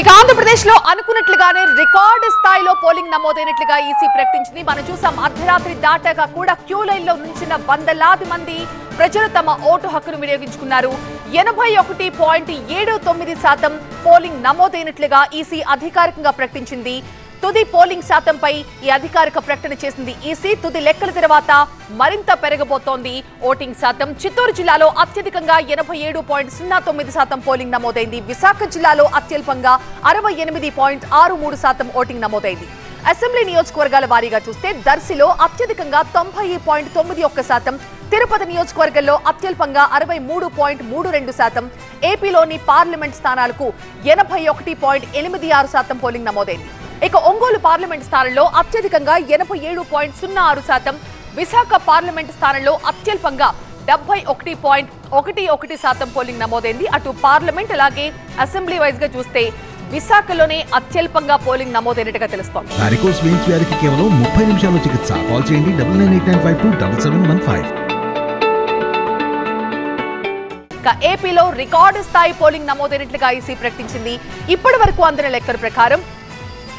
ఇక ఆంధ్రప్రదేశ్లో అనుకున్నట్లుగానే రికార్డు స్థాయిలో పోలింగ్ నమోదైనట్లుగా ఈసీ ప్రకటించింది. మనం చూసాం అర్ధరాత్రి దాటాక కూడా క్యూ లైన్లో నుంచిన వందలాది మంది ప్రజలు తమ ఓటు హక్కును వినియోగించుకున్నారు. ఎనభై ఒకటి పాయింట్ ఏడు తొమ్మిది శాతం పోలింగ్ నమోదైనట్లుగా ఈసీ అధికారికంగా ప్రకటించింది. తుది పోలింగ్ శాతంపై ఈ అధికారిక ప్రకటన చేసింది ఈసీ. తుది లెక్కల తర్వాత మరింత పెరగబోతోంది. ఓటింగ్ శాతం చిత్తూరు జిల్లాలో అత్యధికంగా ఎనభై ఏడు పాయింట్ సున్నా తొమ్మిది శాతం పోలింగ్ నమోదైంది. విశాఖ జిల్లాలో అత్యల్పంగా అరవై ఎనిమిది పాయింట్ ఆరు మూడు శాతం ఓటింగ్ నమోదైంది. అసెంబ్లీ నియోజకవర్గాల వారీగా చూస్తే దర్శిలో అత్యధికంగా తొంభై పాయింట్ తొమ్మిది ఒక్క శాతం తిరుపతి నియోజకవర్గంలో అత్యల్పంగా అరవై మూడు పాయింట్ మూడు రెండు శాతం ఏపీలోని పార్లమెంట్ స్థానాలకు ఎనభై ఒకటి పాయింట్ ఎనిమిది ఆరు శాతం పోలింగ్ నమోదైంది. ఇక ఒంగోలు పార్లమెంట్ స్థానంలో అత్యధికంగా ఎనభై ఏడు పాయింట్ సున్నా ఆరు శాతం విశాఖ పార్లమెంట్ స్థానంలో అత్యల్పంగా డెబ్బై ఒకటి పాయింట్ ఒకటి ఒకటి శాతం పోలింగ్ నమోదైంది. అటు పార్లమెంట్ అలాగే అసెంబ్లీ వైజ్గా చూస్తే విశాఖలోనే అత్యల్పంగా పోలింగ్ నమోదైనట్టుగా తెలుస్తోంది. వారికోస్ వెయిన్స్ వ్యాధికి కేవలం ముప్పై నిమిషాల్లో చికిత్స. కాల్ చేయండి double nine eight nine five two double seven one five. ఏపీలో రికార్డు స్థాయి పోలింగ్ నమోదైనట్లుగా ఈసీ ప్రకటించింది. ఇప్పటి వరకు అందిన లెక్కల ప్రకారం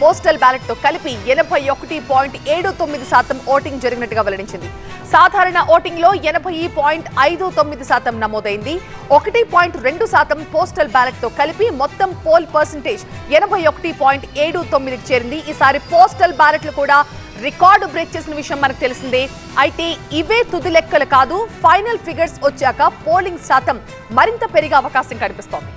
పోస్టల్ బ్యాలెట్తో కలిపి ఎనభై ఒకటి పాయింట్ ఏడు తొమ్మిది శాతం ఓటింగ్ జరిగినట్టుగా వెల్లడించింది. సాధారణ ఓటింగ్లో ఎనభై పాయింట్ ఐదు తొమ్మిది శాతం నమోదైంది. ఒకటి పాయింట్ రెండు శాతం పోస్టల్ బ్యాలెట్తో కలిపి మొత్తం పోల్ పర్సంటేజ్ ఎనభై ఒకటి పాయింట్ ఏడు తొమ్మిదికి చేరింది. ఈసారి పోస్టల్ బ్యాలెట్లు కూడా రికార్డు బ్రేక్ చేసిన విషయం మనకు తెలిసిందే. అయితే ఇవే తుది లెక్కలు కాదు ఫైనల్ ఫిగర్స్ వచ్చాక పోలింగ్ శాతం మరింత పెరిగే అవకాశం కనిపిస్తోంది.